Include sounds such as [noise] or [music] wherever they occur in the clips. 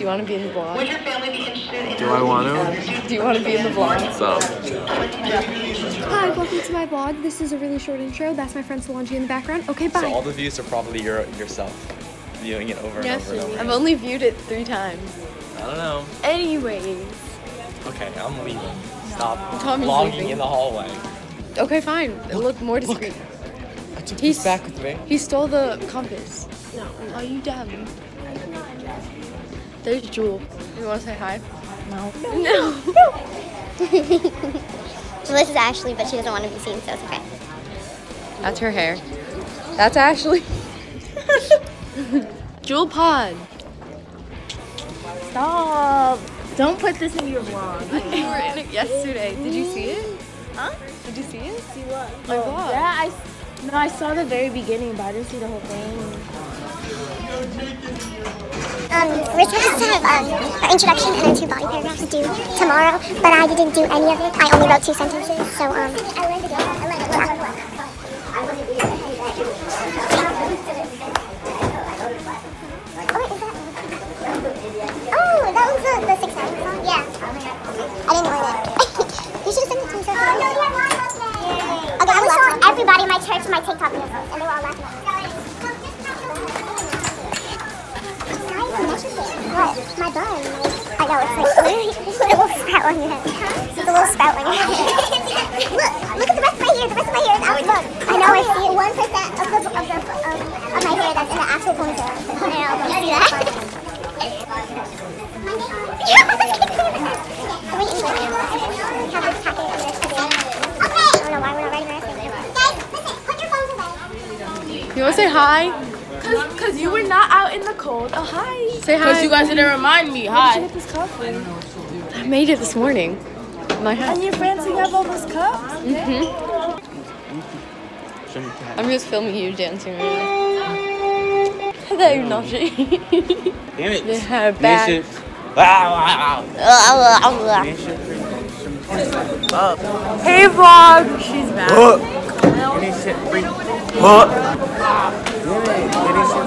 Do you want to be in the vlog? Would your family be interested in Do I want to? Uh, Do you want to be in the vlog? So, Hi, welcome to my vlog. This is a really short intro. That's my friend Solange in the background. Okay, bye. So all the views are probably your yourself viewing it over and over and over. I've only viewed it three times. I don't know. Anyways. Okay, I'm leaving. Stop Tommy's vlogging leaving. in the hallway. Okay, fine. Look more discreet. I took He's- this back with me. He stole the compass. No. Are you dumb? There's Jewel. You want to say hi? No. No. So [laughs] [laughs] this is Ashley, but she doesn't want to be seen, so it's okay. That's her hair. That's Ashley. [laughs] Jewel Pod. Stop. Don't put this in your vlog. You were in it yesterday. Did you see it? Huh? Did you see it? See what? My Oh, vlog. Yeah, I, s- no, I saw the very beginning, but I didn't see the whole thing. Um, supposed to have um, our introduction and then two body paragraphs due tomorrow, but I didn't do any of it. I only wrote two sentences, so um. Oh, on your head. It's a little spout on your head. [laughs] look, look at the rest of my hair. The rest of my hair is out. Look, I know I see. One percent of the of the of, of my hair that's in the actual ponytail. I know. You see that? Can we eat it? We have this [laughs] packet and this today. Okay. I don't know why we're not writing our thing. Guys, listen. Put your phones away. You want to say hi? Cause you were not out in the cold. Oh hi. Say hi. Cause you guys didn't remind me. Hi. I made it this morning. My house. And your friends who have all those cups. Mm-hmm. I'm just filming you dancing right now. [laughs] Hello, Nashi. damn it. They have back. Hey vlog. She's back. Hook. Any shit free. Hook. Damn it. Any shit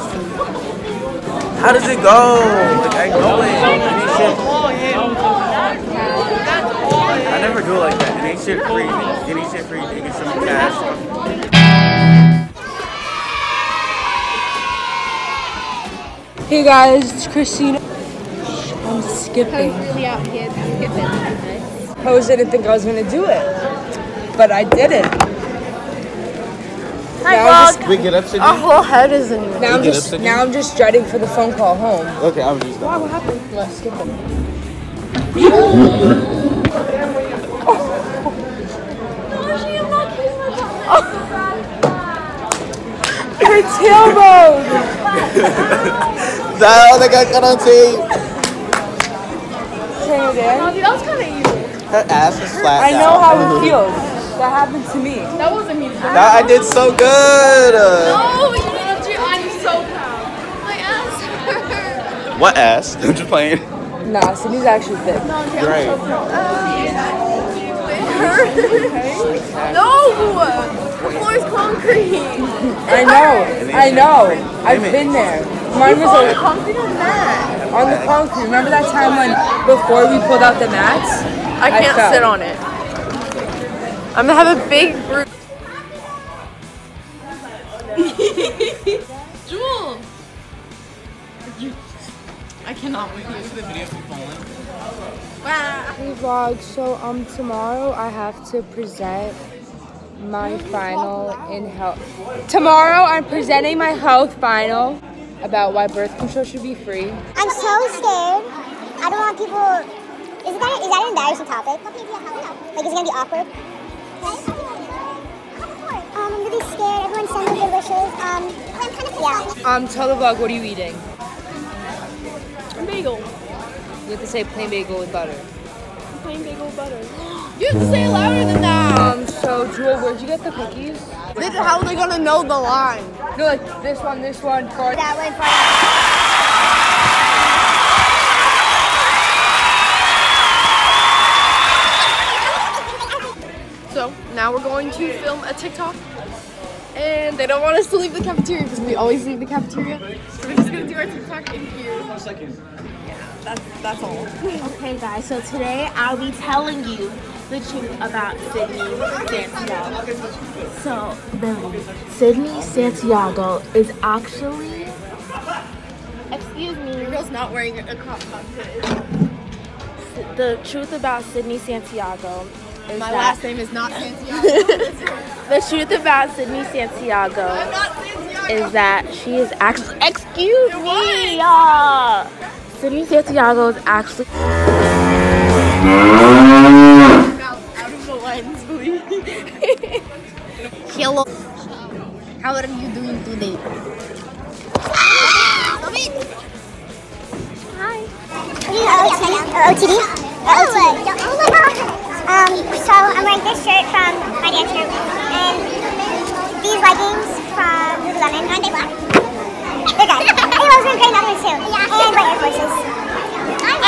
How does it go? Like, I know it. Any shit. I never do it like that. Any shit free. Any shit free. They get some cash. Hey guys, it's Christina. I'm skipping. Really out here skipping. Pose didn't think I was gonna do it, but I did it. Now I'm just, We get up to Our whole head is in your now I'm get just, upset? now I'm just dreading for the phone call home. Okay, I'm just done. What happened? Let's skip it. [laughs] Her tailbone. That all they got cut on tape. Say it. That was kind of you. Her ass is flat. I know how it feels. That happened to me. That wasn't me. That I did so good. Oh, you did your I'm so proud. My ass hurt. What ass? [laughs] I'm just playing. Nah, Sydney's actually thick. Great. No! Uh, [laughs] The floor is concrete. I know. I know. I've been there. Mine was on the Concrete on that. on the concrete. Remember that time when before we pulled out the mats? I can't fell. sit on it. I'm gonna have a big bruise. [laughs] Jewel! I cannot with you. Hey vlog, so um tomorrow I have to present my final in health. Tomorrow I'm presenting my health final about why birth control should be free. I'm so scared. I don't want people. Is that is that an embarrassing topic? Like, is it gonna be awkward? Um, I'm really scared. Everyone send me good wishes. Um, I'm kind of yeah. Um tell the vlog what are you eating? Bagel. You have to say plain bagel with butter. Plain bagel butter. You have to say it louder where'd you get the cookies? This, How are they gonna know the line? No, like this one, this one, for That way for. So now we're going to film a TikTok. And they don't want us to leave the cafeteria because we always leave the cafeteria. So we're just gonna do our TikTok in here. One second. Yeah, That's that's all. Okay, guys, so today I'll be telling you the truth about Sydney Santiago. So, Billy, Sydney Santiago is actually. Excuse me. Girl's not wearing a crop top. The truth about Sydney Santiago is My that last name is not Santiago. [laughs] the truth about Sydney Santiago is that she is actually. Excuse me, y'all. Sydney Santiago is actually. Hello. How are you doing today? Or OTD? Um, so I'm wearing this shirt from my dance group and these leggings from Lululemon. Aren't they black? They're good. I I was wearing gray and other ones too. And white Air Forces.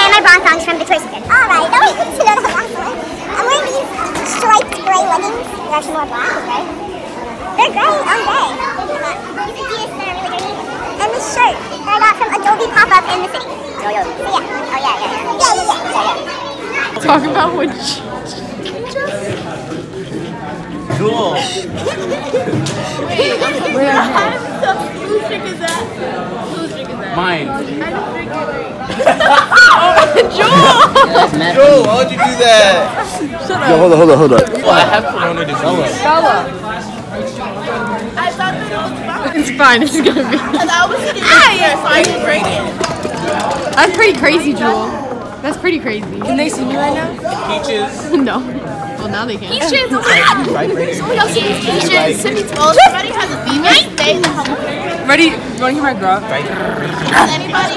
And my bra thongs from Victoria's Secret. Alright, now we need to know the last one. I'm wearing these striped gray leggings. They're actually more black than gray. They're gray on gray. These Adidas that are really dirty. And this shirt that I got from Adobe Pop-Up in the city. So yeah. Oh yeah, yeah, yeah. Yeah, yeah, yeah. yeah, yeah. Talk about when Cool. Mine. [laughs] Joel, why would you do that? Yo, hold on, hold on, hold on. Well, I have corona disease. It's fine, it's gonna be. That's pretty crazy, Jewel. That's pretty crazy. Can they see me right now? Peaches. [laughs] No. Well, now they can. Peaches, oh my [laughs] god! Someone else sees peaches. Sydney told everybody has a fever. Stay the home. Ready? You wanna hear my grub? Does anybody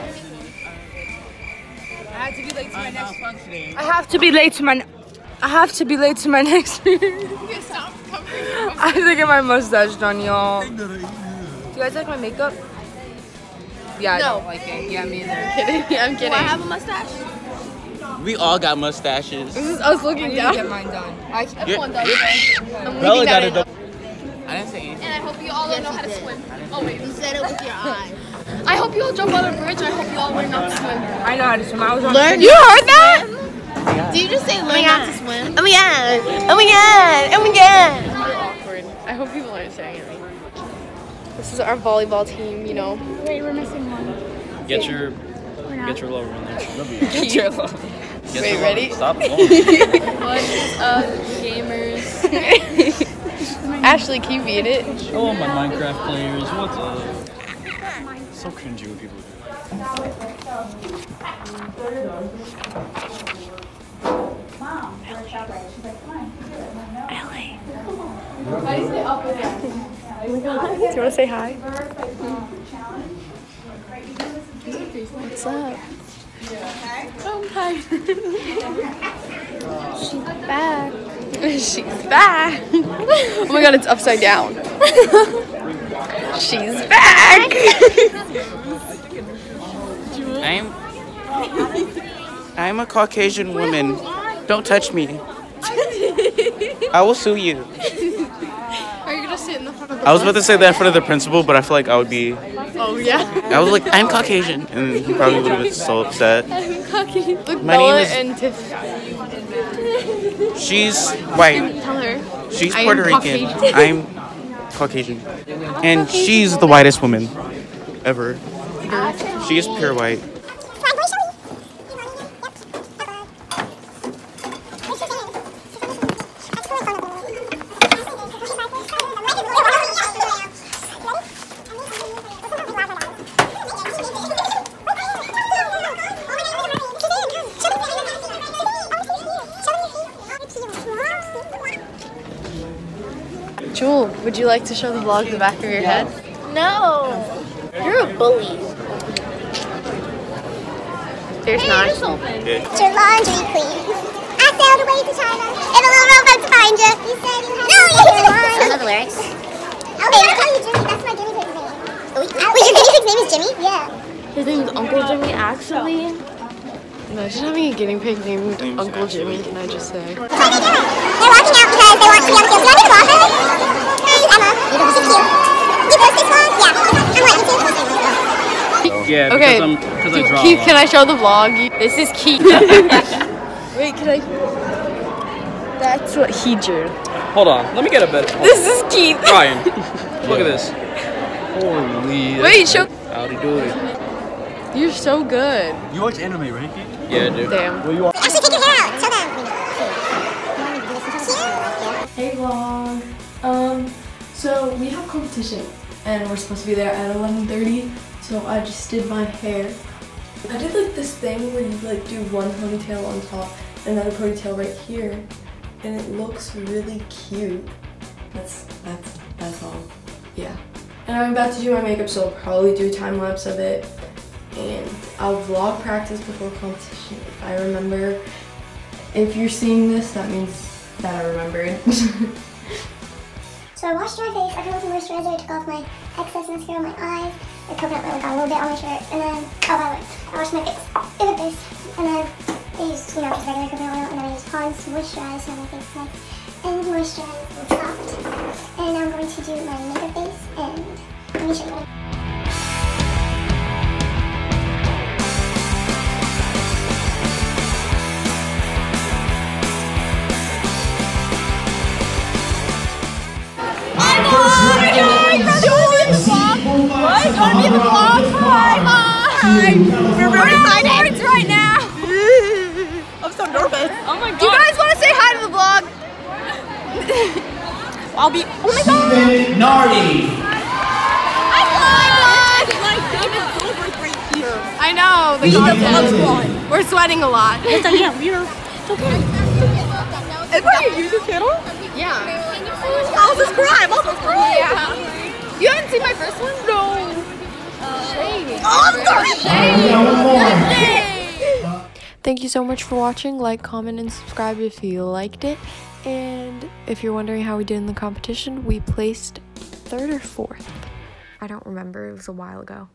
[laughs] here have a fever? What? I have to be late to my. I have to be late to my [laughs] next meeting. I have to get my mustache done, y'all. Do you guys like my makeup? Yeah, I don't like it. Yeah, me either. kidding. I'm kidding. [laughs] Do I have a mustache? We all got mustaches. This is us I looking need to down. get mine done. I, Everyone does. I'm Bella leaving got that it. in. I didn't say anything. And I hope you all know how to swim. Oh wait, You said it with your [laughs] eyes. I hope you all jump on a bridge. I hope you all learn not to swim. I know how to swim. I was on Learn. You heard that? Did you just say learn oh not to swim? Oh my god! Oh my god! Oh my god! Awkward. I hope people aren't staring at me. This is our volleyball team. You know. Wait, we're missing one. Get your get your lover in there. [laughs] Get your love. Get Wait, your ready? Stop. going. What is up, gamers? [laughs] Ashley, can you beat it? Oh my Minecraft players, what's up? So cringy when people do. Do you want to say hi? What's up? Oh, hi. [laughs] She's back. [laughs] She's back. [laughs] Oh my god, it's upside down. She's back. I'm I'm a Caucasian woman. Don't touch me. I will sue you. Are you gonna sit in the front of the I was about to say that in front of the principal, but I feel like I would be. Oh yeah. I was like, I'm Caucasian, and he probably would have been so upset. I'm Caucasian. Look, My Bella name is- and Tiff. She's white. Tell her. She's I am Puerto Rican. I'm Caucasian, and she's the whitest woman ever. She is pure white. Jewel, would you like to show the vlog the back of your head? No! You're a bully. There's not. It's your laundry queen. I sailed away to China in a little rowboat to find you. You said you had no, you I know the lyrics. Oh, hey, I'll tell you, Jimmy. That's my guinea pig's name. Oh, wait, your guinea pig's name is Jimmy? Yeah. His name's Uncle Jimmy, actually. Imagine having a guinea pig named Uncle Jimmy, can I just say? What are they doing? They're walking out because they want to be on the field. Do you want me to walk her? Yeah. I'm what, YouTube? Yeah, Okay. because I'm because I draw. Keith, can I show the vlog? This is Keith. [laughs] Wait, can I? That's what he drew. Hold on, let me get a better. This is Keith. Ryan, look [laughs] at this. Holy. Wait, show. Howdy doody. You're so good. You watch anime, right? Yeah, dude. Damn. Actually, take your competition and we're supposed to be there at 11:30. So I just did my hair. I did like this thing where you like do one ponytail on top and another ponytail right here, and it looks really cute. That's that's that's all. Yeah. And I'm about to do my makeup, so I'll probably do a time lapse of it. And I'll vlog practice before competition if I remember. If you're seeing this, that means that I remembered. [laughs] So I washed my face, I put on some moisturizer, I took off my excess mascara on my eyes, the coconut oil got a little bit on my shirt, and then, oh by the way, I washed my face with this, and then I used, you know, just regular coconut oil, and then I used Pond's to moisturize so my face nice and moisturized and soft. And now I'm going to do my makeup base, and let me show you what I [laughs] Oh my god. Do you guys want to say hi to the vlog? [laughs] I'll be. Oh my god. Stephen Nardi. Oh [laughs] I know. The content. We're sweating a lot. It's okay. We're okay. Is that your YouTube channel? Yeah. I'll subscribe. I'll subscribe. Yeah. You haven't seen my first one? No. Thank you so much for watching. Like, comment, and subscribe if you liked it. And if you're wondering how we did in the competition, we placed third or fourth. I don't remember. It was a while ago.